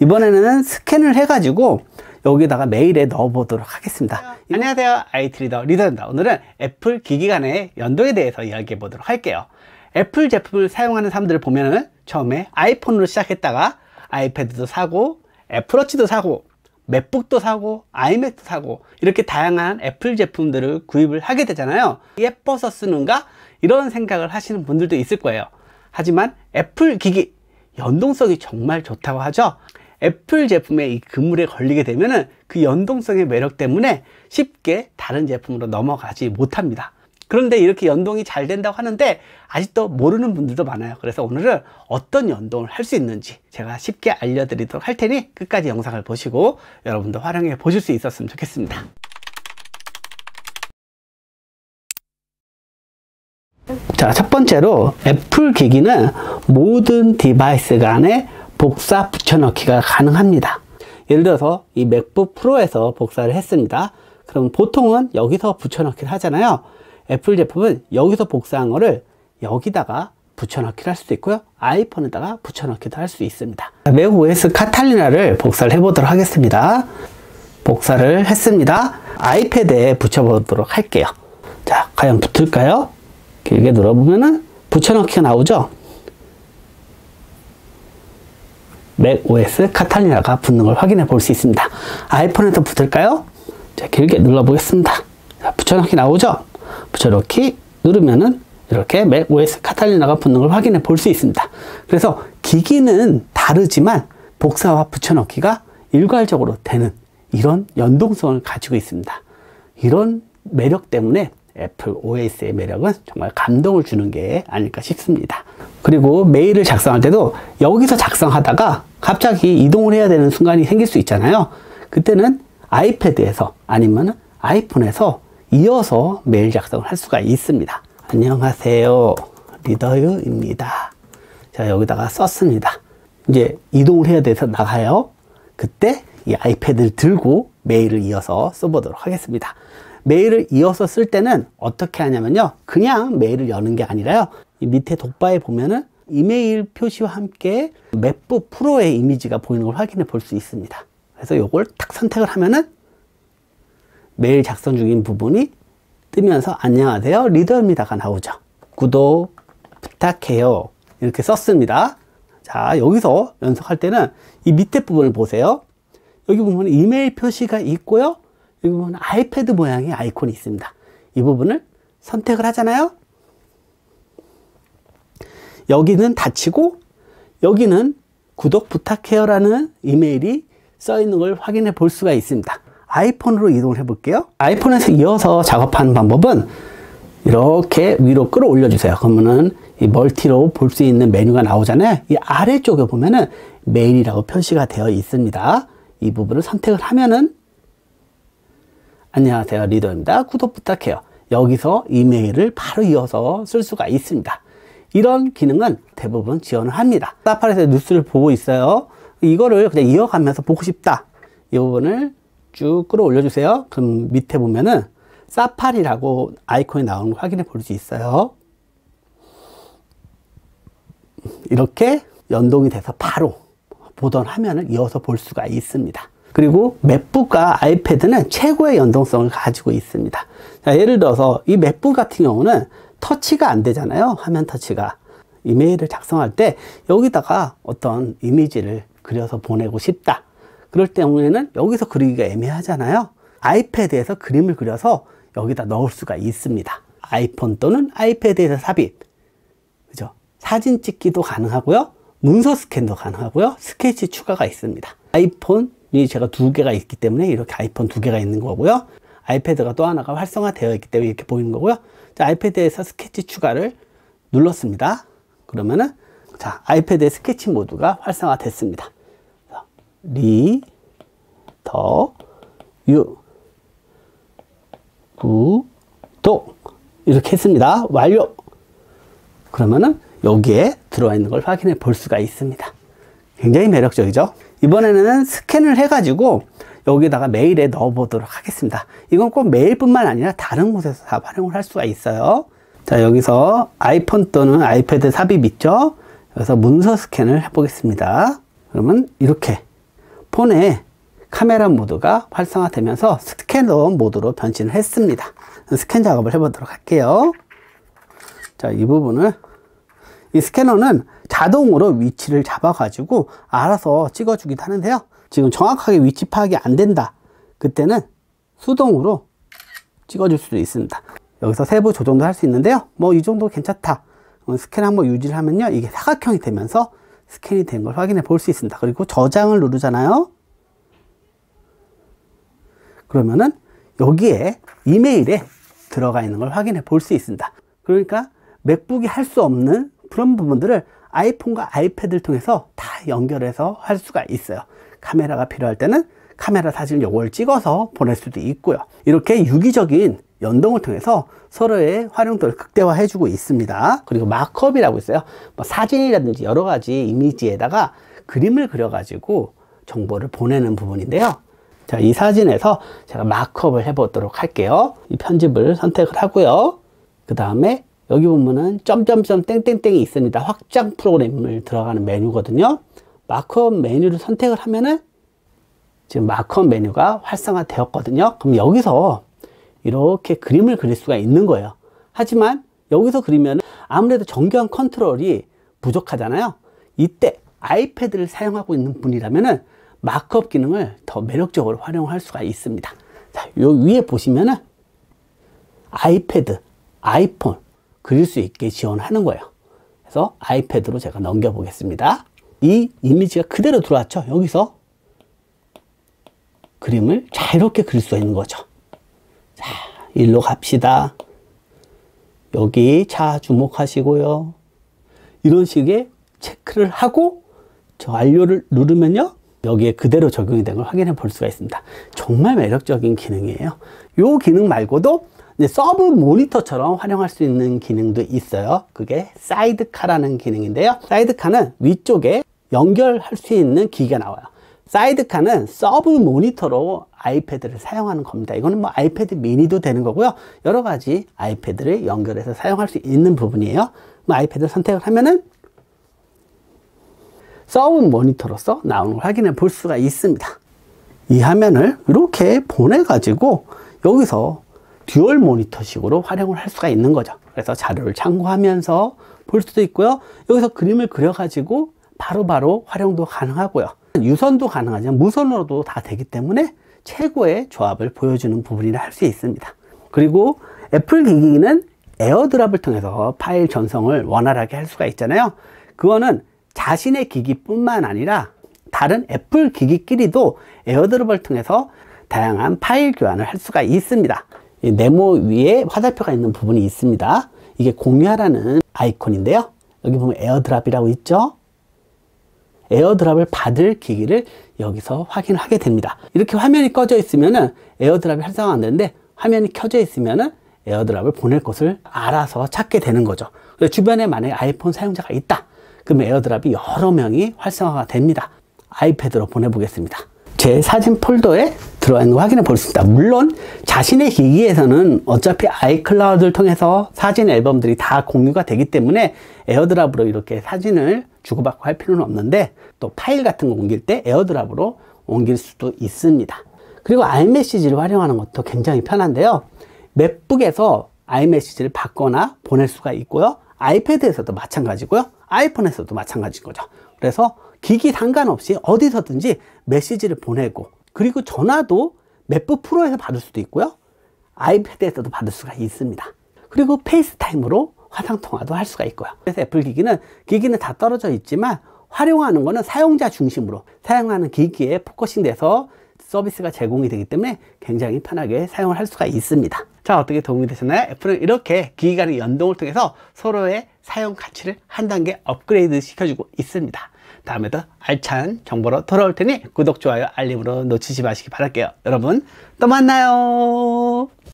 이번에는 스캔을 해가지고 여기다가 메일에 넣어보도록 하겠습니다. 안녕하세요. IT 리더 리더입니다. 오늘은 애플 기기 간의 연동에 대해서 이야기해 보도록 할게요. 애플 제품을 사용하는 사람들을 보면은 처음에 아이폰으로 시작했다가 아이패드도 사고 애플워치도 사고 맥북도 사고 아이맥도 사고 이렇게 다양한 애플 제품들을 구입을 하게 되잖아요 예뻐서 쓰는가 이런 생각을 하시는 분들도 있을 거예요 하지만 애플 기기 연동성이 정말 좋다고 하죠 애플 제품의 이 그물에 걸리게 되면은 그 연동성의 매력 때문에 쉽게 다른 제품으로 넘어가지 못합니다. 그런데 이렇게 연동이 잘 된다고 하는데 아직도 모르는 분들도 많아요. 그래서 오늘은 어떤 연동을 할 수 있는지 제가 쉽게 알려드리도록 할 테니 끝까지 영상을 보시고 여러분도 활용해 보실 수 있었으면 좋겠습니다. 자, 첫 번째로 애플 기기는 모든 디바이스 간에 복사 붙여넣기가 가능합니다. 예를 들어서 이 맥북 프로에서 복사를 했습니다. 그럼 보통은 여기서 붙여넣기를 하잖아요. 애플 제품은 여기서 복사한 거를 여기다가 붙여넣기를 할 수도 있고요. 아이폰에다가 붙여넣기도 할 수 있습니다. 맥 OS 카탈리나를 복사를 해보도록 하겠습니다. 복사를 했습니다. 아이패드에 붙여보도록 할게요. 자, 과연 붙을까요? 길게 눌러보면은 붙여넣기가 나오죠? 맥 OS 카탈리나가 붙는 걸 확인해 볼 수 있습니다. 아이폰에도 붙을까요? 자, 길게 눌러보겠습니다. 자, 붙여넣기 나오죠? 붙여넣기 누르면은 이렇게 맥 OS 카탈리나가 붙는 걸 확인해 볼 수 있습니다. 그래서 기기는 다르지만 복사와 붙여넣기가 일괄적으로 되는 이런 연동성을 가지고 있습니다. 이런 매력 때문에 애플 OS의 매력은 정말 감동을 주는 게 아닐까 싶습니다. 그리고 메일을 작성할 때도 여기서 작성하다가 갑자기 이동을 해야 되는 순간이 생길 수 있잖아요. 그때는 아이패드에서 아니면 아이폰에서 이어서 메일 작성을 할 수가 있습니다. 안녕하세요. 리더유입니다. 자, 여기다가 썼습니다. 이제 이동을 해야 돼서 나가요. 그때 이 아이패드를 들고 메일을 이어서 써보도록 하겠습니다. 메일을 이어서 쓸 때는 어떻게 하냐면요. 그냥 메일을 여는 게 아니라요. 이 밑에 독바에 보면은 이메일 표시와 함께 맥북 프로의 이미지가 보이는 걸 확인해 볼 수 있습니다. 그래서 이걸 딱 선택을 하면은 메일 작성 중인 부분이 뜨면서 안녕하세요 리더입니다가 나오죠. 구독 부탁해요. 이렇게 썼습니다. 자 여기서 연속할 때는 이 밑에 부분을 보세요. 여기 보면 이메일 표시가 있고요. 여기 보면 아이패드 모양의 아이콘이 있습니다. 이 부분을 선택을 하잖아요. 여기는 닫히고 여기는 구독 부탁해요라는 이메일이 써 있는 걸 확인해 볼 수가 있습니다. 아이폰으로 이동을 해 볼게요. 아이폰에서 이어서 작업하는 방법은 이렇게 위로 끌어올려 주세요. 그러면은 이 멀티로 볼 수 있는 메뉴가 나오잖아요. 이 아래쪽에 보면은 메일이라고 표시가 되어 있습니다. 이 부분을 선택을 하면은 안녕하세요 리더입니다 구독 부탁해요 여기서 이메일을 바로 이어서 쓸 수가 있습니다 이런 기능은 대부분 지원을 합니다. 사파리에서 뉴스를 보고 있어요. 이거를 그냥 이어가면서 보고 싶다. 이 부분을 쭉 끌어올려 주세요. 그럼 밑에 보면은 사파리라고 아이콘이 나오는 걸 확인해 볼 수 있어요. 이렇게 연동이 돼서 바로 보던 화면을 이어서 볼 수가 있습니다. 그리고 맥북과 아이패드는 최고의 연동성을 가지고 있습니다. 자, 예를 들어서 이 맥북 같은 경우는 터치가 안 되잖아요. 화면 터치가. 이메일을 작성할 때 여기다가 어떤 이미지를 그려서 보내고 싶다. 그럴 때문에는 여기서 그리기가 애매하잖아요. 아이패드에서 그림을 그려서 여기다 넣을 수가 있습니다. 아이폰 또는 아이패드에서 삽입. 그죠? 사진 찍기도 가능하고요. 문서 스캔도 가능하고요. 스케치 추가가 있습니다. 아이폰 이 제가 두 개가 있기 때문에 이렇게 아이폰 두 개가 있는 거고요. 아이패드가 또 하나가 활성화되어 있기 때문에 이렇게 보이는 거고요. 자, 아이패드에서 스케치 추가를 눌렀습니다. 그러면은 자, 아이패드의 스케치 모드가 활성화 됐습니다. 리, 더, 유, 구, 도 이렇게 했습니다. 완료. 그러면은 여기에 들어와 있는 걸 확인해 볼 수가 있습니다. 굉장히 매력적이죠. 이번에는 스캔을 해가지고 여기다가 메일에 넣어 보도록 하겠습니다 이건 꼭 메일뿐만 아니라 다른 곳에서 다 활용을 할 수가 있어요 자 여기서 아이폰 또는 아이패드 삽입 있죠 그래서 문서 스캔을 해 보겠습니다 그러면 이렇게 폰에 카메라 모드가 활성화되면서 스캐너 모드로 변신을 했습니다. 스캔 작업을 해보도록 할게요. 자, 이 부분을 이 스캐너는 자동으로 위치를 잡아가지고 알아서 찍어주기도 하는데요. 지금 정확하게 위치 파악이 안 된다. 그때는 수동으로 찍어줄 수도 있습니다. 여기서 세부 조정도 할 수 있는데요. 뭐 이 정도 괜찮다. 어, 스캔 한번 유지를 하면요. 이게 사각형이 되면서 스캔이 된 걸 확인해 볼 수 있습니다. 그리고 저장을 누르잖아요. 그러면은 여기에 이메일에 들어가 있는 걸 확인해 볼 수 있습니다. 그러니까 맥북이 할 수 없는 그런 부분들을 아이폰과 아이패드를 통해서 다 연결해서 할 수가 있어요. 카메라가 필요할 때는 카메라 사진을 요걸 찍어서 보낼 수도 있고요. 이렇게 유기적인 연동을 통해서 서로의 활용도를 극대화해 주고 있습니다. 그리고 마크업이라고 있어요. 뭐 사진이라든지 여러 가지 이미지에다가 그림을 그려가지고 정보를 보내는 부분인데요. 자, 이 사진에서 제가 마크업을 해보도록 할게요. 이 편집을 선택을 하고요. 그 다음에 여기 보면은 점점점 땡땡땡이 있습니다. 확장 프로그램을 들어가는 메뉴거든요. 마크업 메뉴를 선택을 하면은 지금 마크업 메뉴가 활성화 되었거든요. 그럼 여기서 이렇게 그림을 그릴 수가 있는 거예요. 하지만 여기서 그리면 아무래도 정교한 컨트롤이 부족하잖아요. 이때 아이패드를 사용하고 있는 분이라면은 마크업 기능을 더 매력적으로 활용할 수가 있습니다. 자, 요 위에 보시면은 아이패드, 아이폰 그릴 수 있게 지원하는 거예요. 그래서 아이패드로 제가 넘겨 보겠습니다. 이 이미지가 그대로 들어왔죠. 여기서 그림을 자유롭게 그릴 수 있는 거죠. 자, 일로 갑시다. 여기 자 주목하시고요. 이런 식의 체크를 하고 저 완료를 누르면요. 여기에 그대로 적용이 된 걸 확인해 볼 수가 있습니다. 정말 매력적인 기능이에요. 이 기능 말고도 서브 모니터처럼 활용할 수 있는 기능도 있어요. 그게 사이드카라는 기능인데요. 사이드카는 위쪽에 연결할 수 있는 기기가 나와요. 사이드카는 서브 모니터로 아이패드를 사용하는 겁니다. 이거는 뭐 아이패드 미니도 되는 거고요. 여러 가지 아이패드를 연결해서 사용할 수 있는 부분이에요. 뭐 아이패드 선택을 하면은 서브 모니터로서 나오는 걸 확인해 볼 수가 있습니다. 이 화면을 이렇게 보내가지고 여기서 듀얼 모니터식으로 활용을 할 수가 있는 거죠. 그래서 자료를 참고하면서 볼 수도 있고요. 여기서 그림을 그려가지고 바로바로 바로 활용도 가능하고요. 유선도 가능하지만 무선으로도 다 되기 때문에 최고의 조합을 보여주는 부분이라 할 수 있습니다. 그리고 애플 기기는 에어드랍을 통해서 파일 전송을 원활하게 할 수가 있잖아요. 그거는 자신의 기기뿐만 아니라 다른 애플 기기끼리도 에어드랍을 통해서 다양한 파일 교환을 할 수가 있습니다. 네모 위에 화살표가 있는 부분이 있습니다. 이게 공유하라는 아이콘인데요. 여기 보면 에어드랍이라고 있죠. 에어드랍을 받을 기기를 여기서 확인하게 됩니다. 이렇게 화면이 꺼져 있으면은 에어드랍이 활성화 안 되는데 화면이 켜져 있으면은 에어드랍을 보낼 곳을 알아서 찾게 되는 거죠. 주변에 만약에 아이폰 사용자가 있다. 그럼 에어드랍이 여러 명이 활성화가 됩니다. 아이패드로 보내보겠습니다. 제 사진 폴더에 들어가 있는 거 확인해 볼 수 있다. 물론 자신의 기기에서는 어차피 아이클라우드를 통해서 사진 앨범들이 다 공유가 되기 때문에 에어드랍으로 이렇게 사진을 주고받고 할 필요는 없는데 또 파일 같은 거 옮길 때 에어드랍으로 옮길 수도 있습니다. 그리고 아이메시지를 활용하는 것도 굉장히 편한데요. 맥북에서 아이메시지를 받거나 보낼 수가 있고요. 아이패드에서도 마찬가지고요. 아이폰에서도 마찬가지인 거죠. 그래서 기기 상관없이 어디서든지 메시지를 보내고 그리고 전화도 맥북 프로에서 받을 수도 있고요. 아이패드에서도 받을 수가 있습니다. 그리고 페이스타임으로 화상통화도 할 수가 있고요. 그래서 애플 기기는 기기는 다 떨어져 있지만 활용하는 거는 사용자 중심으로 사용하는 기기에 focusing 돼서 서비스가 제공이 되기 때문에 굉장히 편하게 사용을 할 수가 있습니다. 자, 어떻게 도움이 되셨나요? 애플은 이렇게 기기 간의 연동을 통해서 서로의 사용 가치를 한 단계 업그레이드 시켜주고 있습니다. 다음에도 알찬 정보로 돌아올 테니 구독, 좋아요, 알림으로 놓치지 마시기 바랄게요. 여러분, 또 만나요.